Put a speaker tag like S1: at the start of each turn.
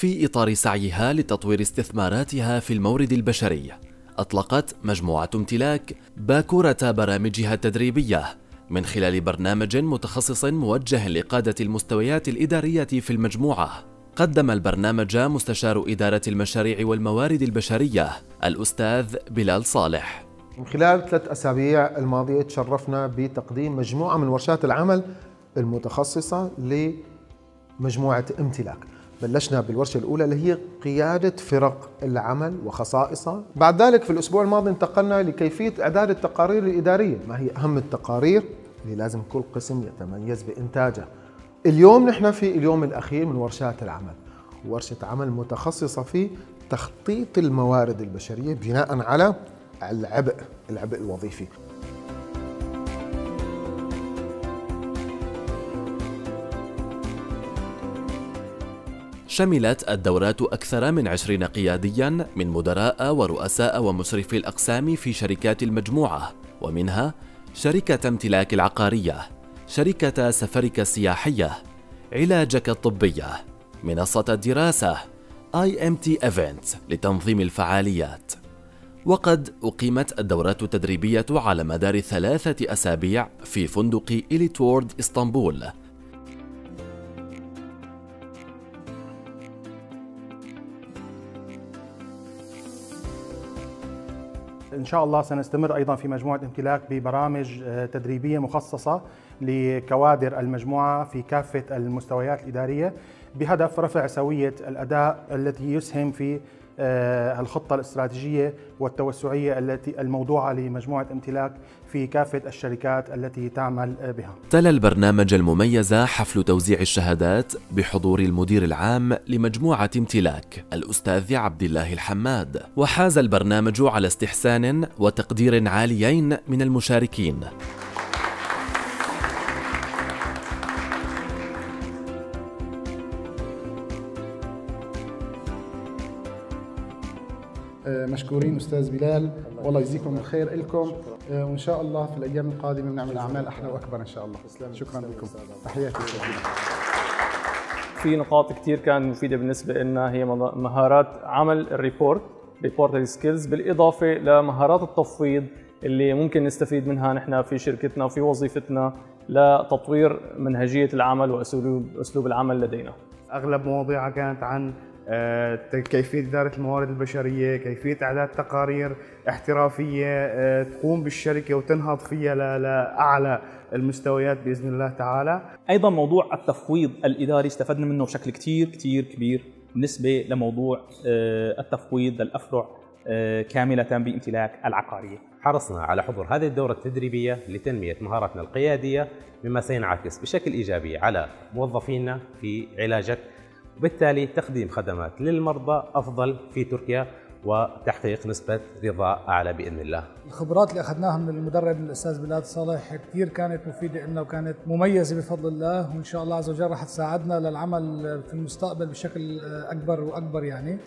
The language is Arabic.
S1: في إطار سعيها لتطوير استثماراتها في المورد البشري. أطلقت مجموعة امتلاك باكورة برامجها التدريبية من خلال برنامج متخصص موجه لقادة المستويات الإدارية في المجموعة. قدم البرنامج مستشار إدارة المشاريع والموارد البشرية الأستاذ بلال صالح.
S2: من خلال ثلاث أسابيع الماضية تشرفنا بتقديم مجموعة من ورشات العمل المتخصصة لمجموعة امتلاك. بلشنا بالورشة الأولى اللي هي قيادة فرق العمل وخصائصها بعد ذلك في الأسبوع الماضي انتقلنا لكيفية إعداد التقارير الإدارية. ما هي أهم التقارير؟ اللي لازم كل قسم يتميز بإنتاجه. اليوم نحن في اليوم الأخير من ورشات العمل. ورشة عمل متخصصة في تخطيط الموارد البشرية بناء على العبء العبء الوظيفي.
S1: شملت الدورات أكثر من عشرين قياديا من مدراء ورؤساء ومشرفي الأقسام في شركات المجموعة ومنها شركة امتلاك العقارية شركة سفرك السياحية علاجك الطبية منصة الدراسة IMT Event لتنظيم الفعاليات. وقد أقيمت الدورات التدريبية على مدار ثلاثة أسابيع في فندق إليتورد إسطنبول
S3: إن شاء الله سنستمر أيضا في مجموعة امتلاك ببرامج آه، تدريبية مخصصة لكوادر المجموعة في كافة المستويات الإدارية بهدف رفع سوية الأداء التي يسهم في الخطة الاستراتيجية والتوسعية التي الموضوعة لمجموعة امتلاك في كافة الشركات التي تعمل بها.
S1: تلا البرنامج المميز حفل توزيع الشهادات بحضور المدير العام لمجموعة امتلاك الأستاذ عبد الله الحماد، وحاز البرنامج على استحسان وتقدير عاليين من المشاركين.
S4: مشكورين أستاذ بلال. والله يجزيكم الخير لكم آه، وإن شاء الله في الأيام القادمة بنعمل أعمال أحلى وأكبر إن شاء الله. شكرا لكم. تحياتي أستاذ. بلال
S5: في نقاط كثير كان مفيدة بالنسبة لنا هي مهارات عمل ال report report skills بالإضافة لمهارات التفويض اللي ممكن نستفيد منها نحن في شركتنا وفي وظيفتنا لتطوير منهجية العمل واسلوب أسلوب العمل لدينا.
S6: أغلب مواضيعها كانت عن آه، كيفية إدارة الموارد البشرية كيفية إعداد تقارير احترافية آه، تقوم بالشركة وتنهض فيها لأعلى المستويات بإذن الله تعالى.
S7: أيضا موضوع التفويض الإداري استفدنا منه بشكل كتير كتير كبير بالنسبة لموضوع آه، التفويض للأفرع كاملة بامتلاك العقارية.
S8: حرصنا على حضور هذه الدورة التدريبية لتنمية مهاراتنا القيادية مما سينعكس بشكل إيجابي على موظفينا في علاجة وبالتالي تقديم خدمات للمرضى أفضل في تركيا وتحقيق نسبة رضا أعلى بإذن الله.
S9: الخبرات اللي أخذناها من المدرب الأستاذ بلاد صالح كثير كانت مفيدة لنا وكانت مميزة بفضل الله وإن شاء الله عز وجل رح تساعدنا للعمل في المستقبل بشكل أكبر وأكبر يعني.